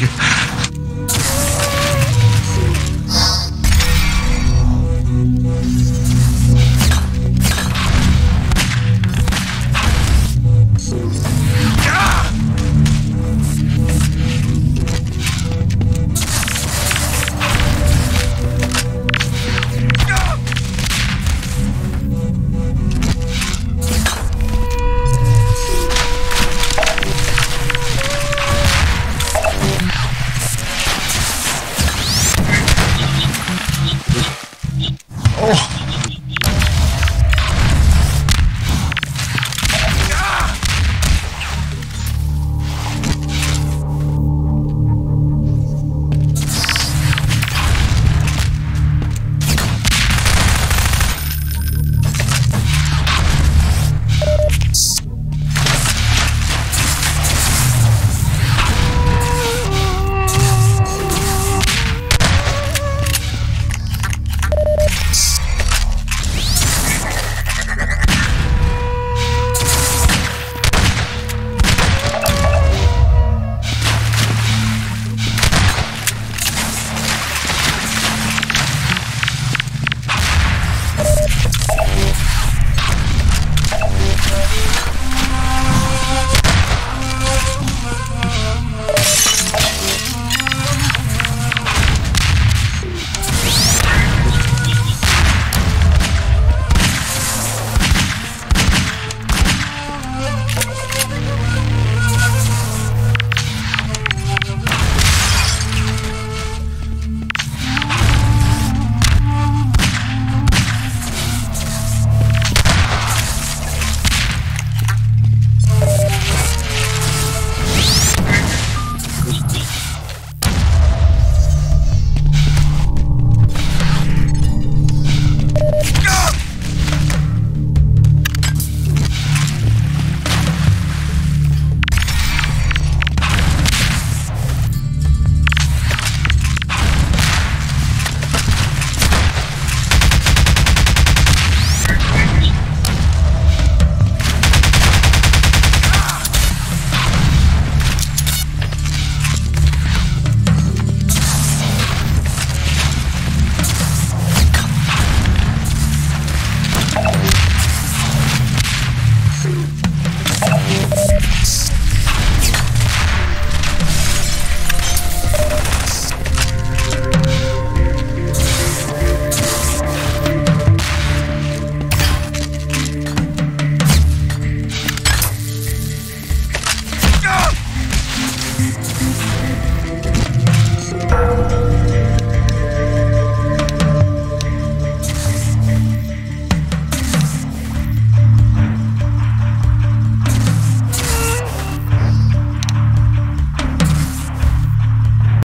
you.